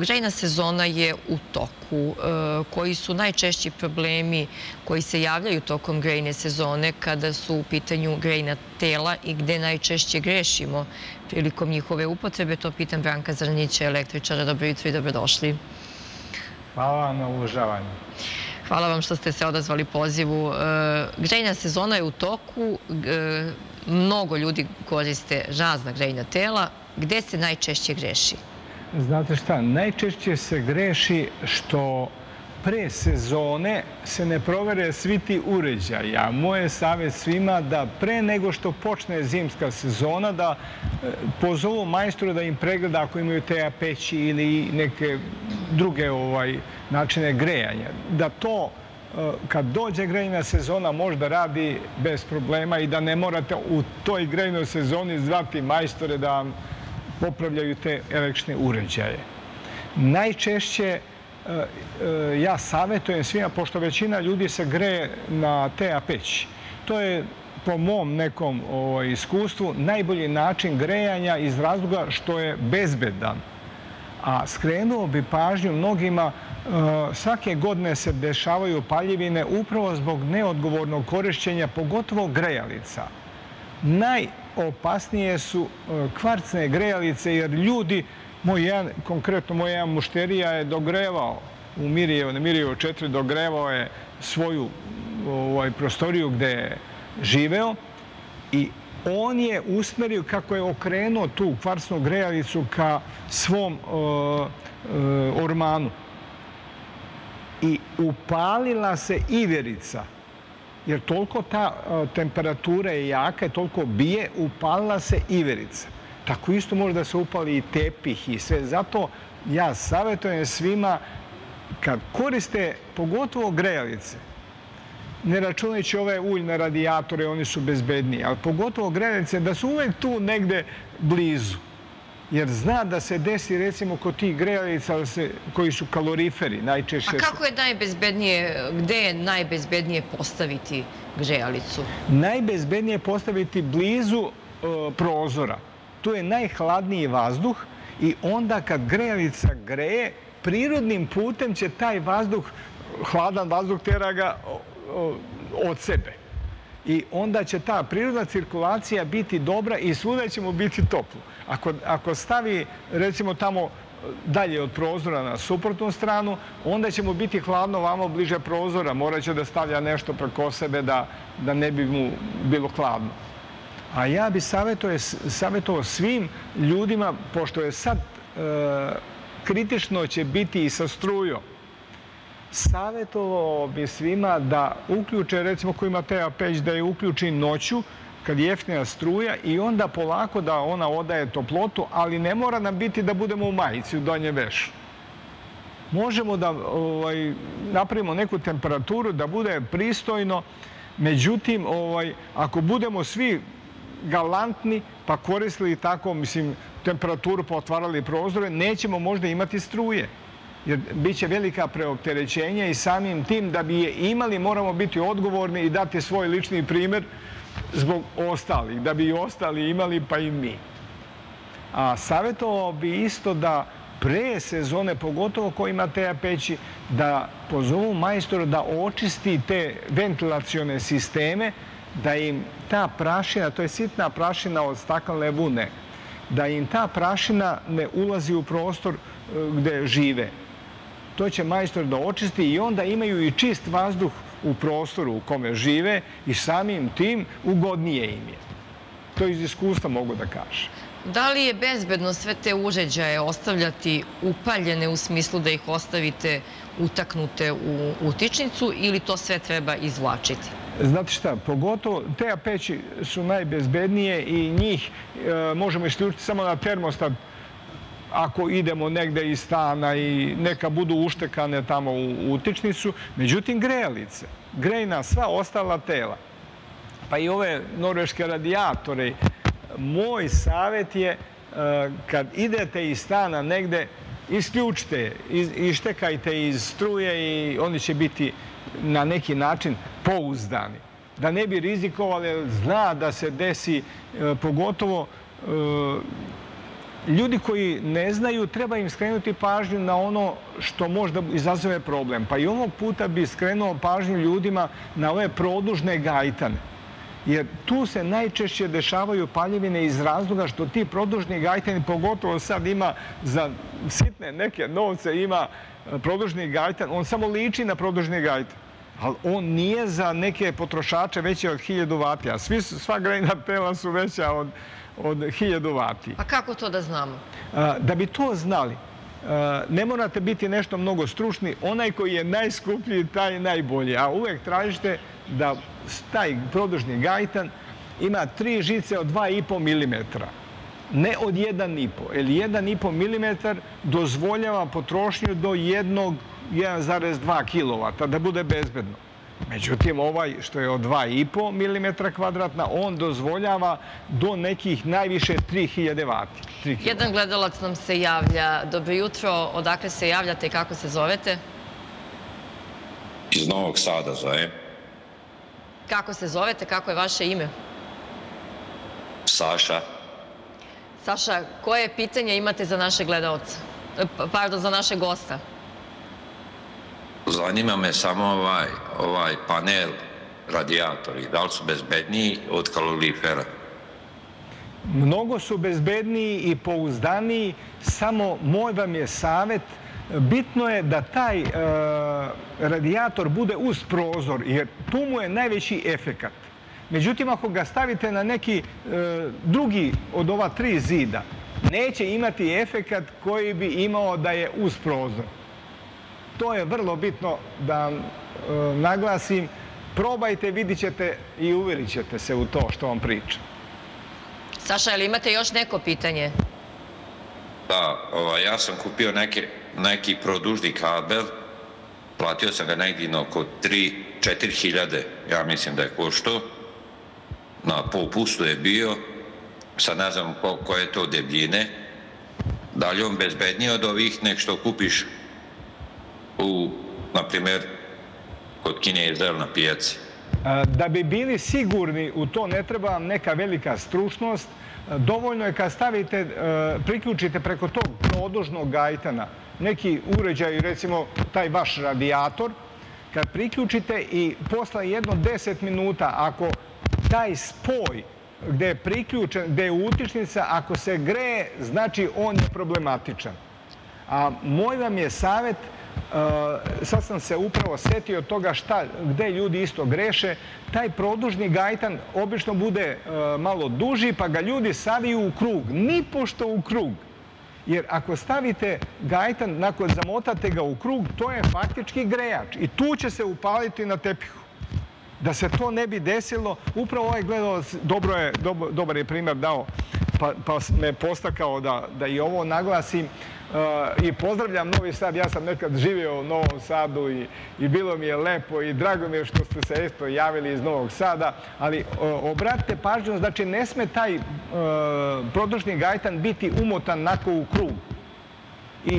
grejna sezona je u toku. Koji su najčešći problemi koji se javljaju tokom grejne sezone kada su u pitanju grejna tela i gde najčešće grešimo prilikom njihove upotrebe? To pitam Branka Zrnića, električara. Dobro jutro i dobrodošli. Hvala vam na uvažavanju. Hvala vam što ste se odazvali pozivu. Grejna sezona je u toku. Mnogo ljudi koriste razna grejna tela. Gde se najčešće greši? Znate šta, najčešće se greši što pre sezone se ne provere svi ti uređaji. A moje savjet svima da pre nego što počne zimska sezona da e, pozovu majstora da im pregleda ako imaju teja peći ili neke druge ovaj, načine grejanja. Da to e, kad dođe grejna sezona možda radi bez problema i da ne morate u toj grejnoj sezoni zvati majstore da vam popravljaju te električne uređaje. Najčešće e, e, ja savjetujem svima, pošto većina ljudi se greje na TA peć. To je po mom nekom ovaj, iskustvu najbolji način grejanja iz razloga što je bezbedan. A skrenuo bi pažnju mnogima, e, svake godine se dešavaju paljevine upravo zbog neodgovornog korišćenja, pogotovo grejalica. Naj opasnije su e, kvarcne grejalice, jer ljudi, moj jedan, konkretno moj jedan mušterija je dogrevao u Mirijevo, na Mirijevo 4 dogrevao je svoju ovaj, prostoriju gde je živeo i on je usmerio kako je okrenuo tu kvarcnu grejalicu ka svom uh, uh, ormanu. I upalila se iverica jer toliko ta temperatura je jaka toliko bije, upalila se iverica. Tako isto može da se upali i tepih i sve. Zato ja savjetujem svima kad koriste pogotovo grejalice, ne računajući ove uljne radijatore, oni su bezbedniji, ali pogotovo grejalice, da su uvek tu negde blizu jer zna da se desi recimo kod tih grejalica koji su kaloriferi najčešće. A kako je najbezbednije, gde je najbezbednije postaviti grejalicu? Najbezbednije je postaviti blizu e, prozora. Tu je najhladniji vazduh i onda kad grejalica greje, prirodnim putem će taj vazduh, hladan vazduh tera ga od sebe. I onda će ta prirodna cirkulacija biti dobra i svuda ćemo biti toplo. Ako, ako stavi, recimo, tamo dalje od prozora na suprotnu stranu, onda će mu biti hladno vamo bliže prozora. Morat će da stavlja nešto preko sebe da, da ne bi mu bilo hladno. A ja bi savjetovao svim ljudima, pošto je sad e, kritično će biti i sa strujom, savjetovao bi svima da uključe, recimo ko ima teja peć, da je uključi noću, kad je jeftina struja i onda polako da ona odaje toplotu, ali ne mora nam biti da budemo u majici, u donje vešu. Možemo da ovaj, napravimo neku temperaturu, da bude pristojno, međutim, ovaj, ako budemo svi galantni, pa koristili tako, mislim, temperaturu, pa otvarali prozore, nećemo možda imati struje jer bit će velika preopterećenja i samim tim da bi je imali moramo biti odgovorni i dati svoj lični primjer zbog ostalih, da bi i ostali imali pa i mi. A savjetovao bi isto da pre sezone, pogotovo ko ima te peći, da pozovu majstora da očisti te ventilacione sisteme, da im ta prašina, to je sitna prašina od staklene vune, da im ta prašina ne ulazi u prostor e, gde žive to će majstor da očisti i onda imaju i čist vazduh u prostoru u kome žive i samim tim ugodnije im je. To iz iskustva mogu da kažem. Da li je bezbedno sve te uređaje ostavljati upaljene u smislu da ih ostavite utaknute u utičnicu ili to sve treba izvlačiti? Znate šta, pogotovo te peći su najbezbednije i njih e, možemo isključiti samo na termostat ako idemo negde iz stana i neka budu uštekane tamo u utičnicu. Međutim, grejalice, grejna sva ostala tela, pa i ove norveške radijatore, moj savjet je e, kad idete iz stana negde, isključite, ištekajte iz struje i oni će biti na neki način pouzdani. Da ne bi rizikovali, zna da se desi, e, pogotovo e, ljudi koji ne znaju, treba im skrenuti pažnju na ono što možda izazove problem. Pa i ovog puta bi skrenuo pažnju ljudima na ove produžne gajtane. Jer tu se najčešće dešavaju paljevine iz razloga što ti produžni gajtani, pogotovo sad ima za sitne neke novce, ima e, produžni gajtan, on samo liči na produžni gajtan. Ali on nije za neke potrošače veće od 1000 vati, a svi, sva grejna tela su veća od, od 1000 vati. A kako to da znamo? Da bi to znali, ne morate biti nešto mnogo stručni. Onaj koji je najskuplji, taj je najbolji. A uvek tražite da taj produžni gajtan ima tri žice od 2,5 mm. Ne od 1,5. Jer 1,5 mm dozvoljava potrošnju do 1,2 kW da bude bezbedno. Međutim, ovaj što je od 2,5 mm kvadratna, on dozvoljava do nekih najviše 3000 vati. Jedan gledalac nam se javlja. Dobro jutro, odakle se javljate i kako se zovete? Iz Novog Sada zovem. Kako se zovete, kako je vaše ime? Saša. Saša, koje pitanje imate za naše gledalce? Pardon, za naše gosta? Zanima me samo ovaj, ovaj panel radijatori. Da li su bezbedniji od kalorifera? Mnogo su bezbedniji i pouzdaniji, samo moj vam je savet, bitno je da taj e, radijator bude uz prozor, jer tu mu je najveći efekat. Međutim, ako ga stavite na neki e, drugi od ova tri zida, neće imati efekat koji bi imao da je uz prozor. To je vrlo bitno da naglasim. Probajte, vidit ćete i uvjerit ćete se u to što vam pričam. Saša, ili imate još neko pitanje? Da, ovaj, ja sam kupio neke, neki produžni kabel, platio sam ga negdje oko 3-4 hiljade, ja mislim da je košto, na popustu je bio, sad ne znam ko, koje je to debljine, da li on bezbedniji od ovih nek što kupiš u, na primjer, kod Kineza na pijaci? Da bi bili sigurni u to ne treba vam neka velika stručnost. Dovoljno je kad stavite, priključite preko tog produžnog gajtana neki uređaj, recimo taj vaš radijator, kad priključite i posle jedno 10 minuta, ako taj spoj gde je priključen, gde je utičnica, ako se greje, znači on je problematičan. A moj vam je savjet, Eh, sad sam se upravo setio toga šta, gde ljudi isto greše. Taj produžni gajtan obično bude eh, malo duži, pa ga ljudi saviju u krug. Ni pošto u krug. Jer ako stavite gajtan, nakon zamotate ga u krug, to je faktički grejač. I tu će se upaliti na tepihu. Da se to ne bi desilo, upravo ovaj gledalac dobro je, dobar je primjer dao, pa, pa me postakao da, da i ovo naglasim i pozdravljam Novi Sad. Ja sam nekad živio u Novom Sadu i, i bilo mi je lepo i drago mi je što ste se isto javili iz Novog Sada, ali obratite pažnju, znači ne sme taj uh, produžni gajtan biti umotan nako u krug. I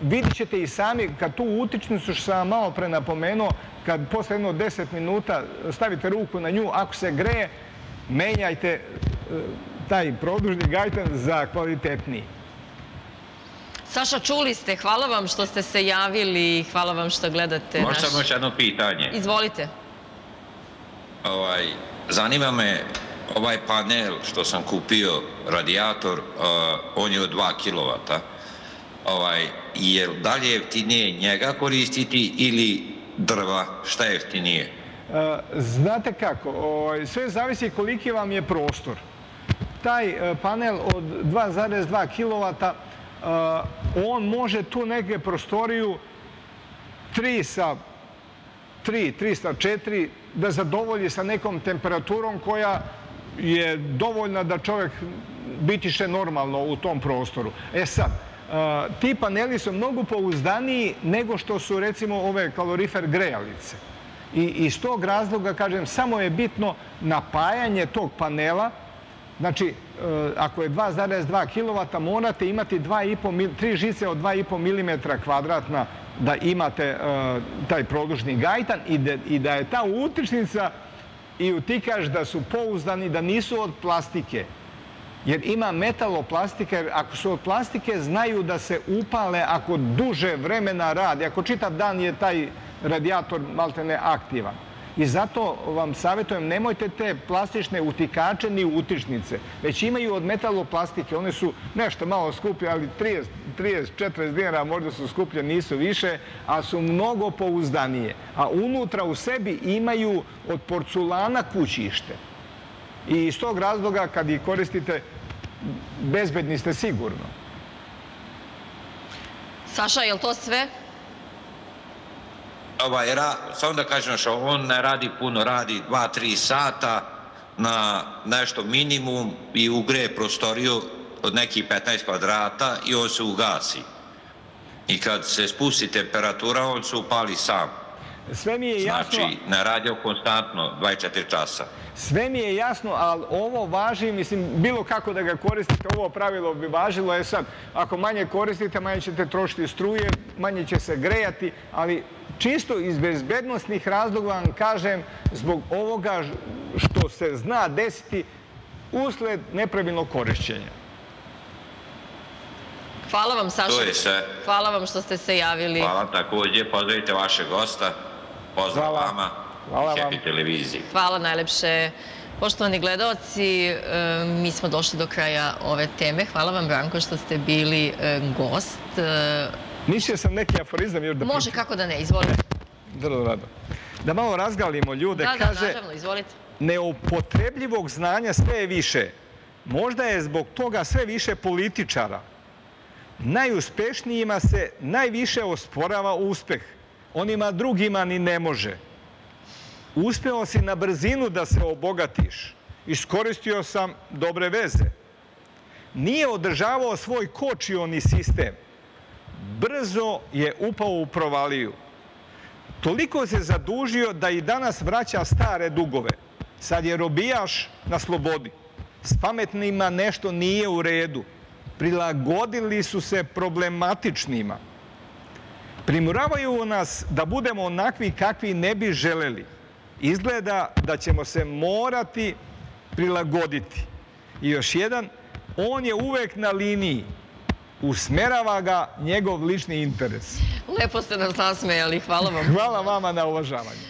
vidit ćete i sami, kad tu utičnicu što sam malo pre napomenuo, kad posle jedno 10 minuta stavite ruku na nju, ako se greje, menjajte taj produžni gajtan za kvalitetniji. Saša, čuli ste. Hvala vam što ste se javili i hvala vam što gledate naš... Možda još jedno pitanje. Izvolite. Ovaj, zanima me ovaj panel što sam kupio, radijator, uh, on je od 2 kW. Ovaj, je li je jeftinije njega koristiti ili drva? Šta je jeftinije? Uh, znate kako, ovaj, sve zavisi koliki vam je prostor. Taj uh, panel od 2,2 kW on može tu neke prostoriju 3 sa 3, 3 sa 4 da zadovolji sa nekom temperaturom koja je dovoljna da čovjek bitiše normalno u tom prostoru. E sad, ti paneli su mnogo pouzdaniji nego što su recimo ove kalorifer grejalice. I iz tog razloga, kažem, samo je bitno napajanje tog panela Znači, e, ako je 2,2 kW, morate imati 3 žice od 2,5 mm kvadratna da imate e, taj produžni gajtan i da je ta utičnica i utikaš da su pouzdani, da nisu od plastike. Jer ima metaloplastike, jer ako su od plastike, znaju da se upale ako duže vremena radi. Ako čitav dan je taj radijator maltene aktivan. I zato vam savjetujem, nemojte te plastične utikače ni utičnice, već imaju od metaloplastike. One su nešto malo skuplje, ali 30-40 dinara možda su skuplje, nisu više, a su mnogo pouzdanije. A unutra u sebi imaju od porculana kućište. I iz tog razloga, kad ih koristite, bezbedni ste sigurno. Saša, je li to sve? Ovaj, ra, samo da kažem što on ne radi puno, radi 2-3 sata na nešto minimum i ugreje prostoriju od nekih 15 kvadrata i on se ugasi. I kad se spusti temperatura, on se upali sam. Sve mi je jasno... Znači, ne radi konstantno 24 časa. Sve mi je jasno, ali ovo važi, mislim, bilo kako da ga koristite, ovo pravilo bi važilo. Je sad, ako manje koristite, manje ćete trošiti struje, manje će se grejati, ali čisto iz bezbednostnih razloga vam kažem, zbog ovoga što se zna desiti usled nepravilnog korišćenja. Hvala vam, Saša. To je sve. Hvala vam što ste se javili. Hvala takođe. Pozdravite vaše gosta. Pozdrav Hvala. vama. Hvala Happy vam. televiziji. Hvala najlepše. Poštovani gledalci, mi smo došli do kraja ove teme. Hvala vam, Branko, što ste bili gost. Mislio sam neki aforizam još da Može, pričam. kako da ne, izvolite. Vrlo rado. Da malo razgalimo ljude. Da, da, Kaže, naravno, izvolite. neupotrebljivog znanja sve je više. Možda je zbog toga sve više političara. Najuspešnijima se najviše osporava uspeh. Onima drugima ni ne može. Uspeo si na brzinu da se obogatiš. Iskoristio sam dobre veze. Nije održavao svoj kočioni sistem. Brzo je upao u provaliju. Toliko se zadužio da i danas vraća stare dugove. Sad je robijaš na slobodi. S pametnima nešto nije u redu. Prilagodili su se problematičnima. Primuravaju nas da budemo onakvi kakvi ne bi želeli. Izgleda da ćemo se morati prilagoditi. I još jedan, on je uvek na liniji. Usmerava ga njegov lični interes. Lepo ste nas nasmejali, hvala vam. Hvala vama na uvažavanju.